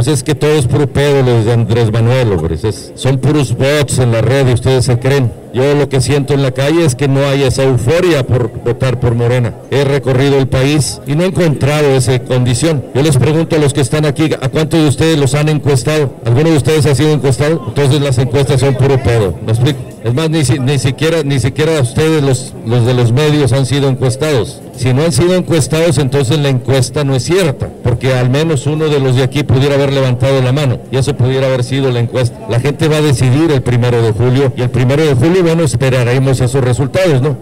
Pues es que todo es puro pedo los de Andrés Manuel, hombre. Son puros bots en la red y ustedes se creen. Yo lo que siento en la calle es que no hay esa euforia por votar por Morena. He recorrido el país y no he encontrado esa condición. Yo les pregunto a los que están aquí, ¿a cuántos de ustedes los han encuestado? ¿Alguno de ustedes ha sido encuestado? Entonces las encuestas son puro pedo. ¿Me explico? Es más, ni, ni siquiera ni siquiera ustedes, los, los de los medios, han sido encuestados. Si no han sido encuestados, entonces la encuesta no es cierta, porque al menos uno de los de aquí pudiera haber levantado la mano y eso pudiera haber sido la encuesta. La gente va a decidir el primero de julio y el primero de julio, bueno, esperaremos esos resultados, ¿no?